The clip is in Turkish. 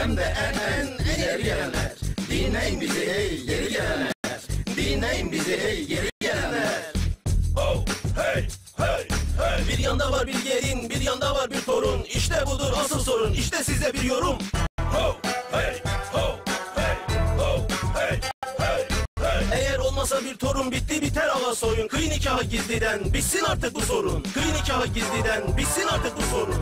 hem de en en ileri gelenler. Dinleyin bizi ey geri gelenler. Dinleyin bizi ey geri gelenler. Oh, hey, hey, hey. Bir yanda var bir gelin, bir yanda var bir torun. İşte budur asıl sorun, işte size bir yorum. Oh hey, ho, hey, ho, hey, hey, hey. Eğer olmasa bir torun bitti biter hava soyun. Kıy nikahı gizliden, bitsin artık bu sorun. Kıy nikahı gizliden, bitsin artık bu sorun.